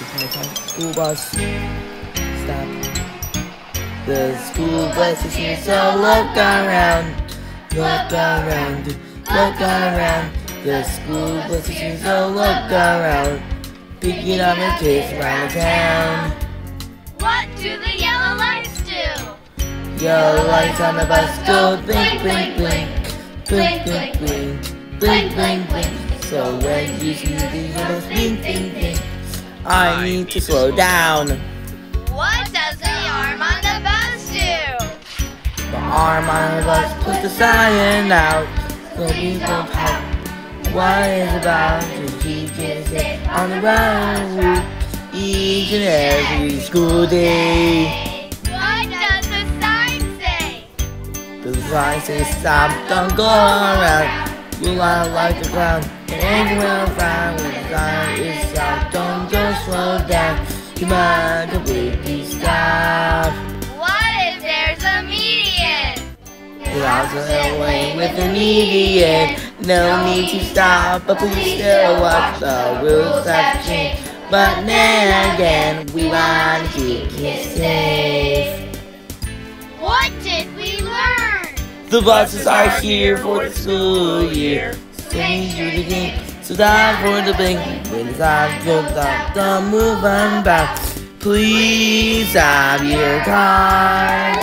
It's school bus. Stop. The school bus is here, so look around. Look around. Look around. The school bus is here, so look around. Pick it up and kids around the town. What do the yellow lights do? Yellow lights on the bus go blink, blink, blink. Blink, blink, blink. Blink, blink, blink. So when you see these, you must think, think. I need to slow down. What does the arm on the bus do? The arm on the bus puts the sign out. So people pop. What is about to keep it on the road each and every school day. What does the sign say? The sign says stop, don't go around. You wanna like the ground. And anywhere around when the sign is stop, don't just slow down. Come on, completely stop. What if there's a median? There's also a way with the median. No need to stop, but please still watch the rules have changed. But then again, we want to keep it safe. The buses are here for the school year. You the game, so time for the blink. When it's time to stop, don't move on back. Please have your car.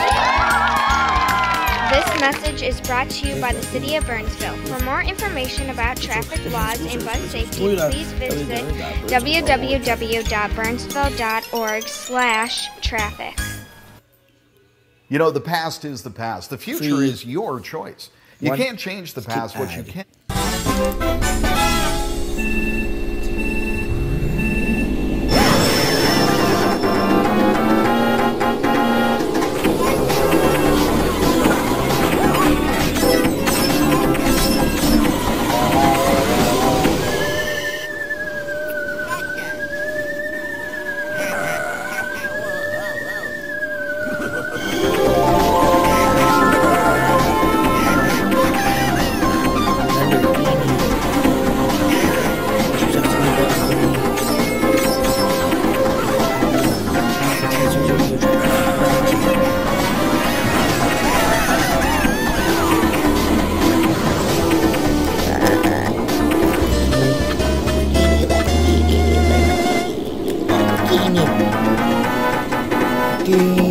This message is brought to you by the City of Burnsville. For more information about traffic laws and bus safety, please visit www.burnsville.org/traffic. You know, the past is the past. The future See, is your choice. You can't change the past. What you can. you.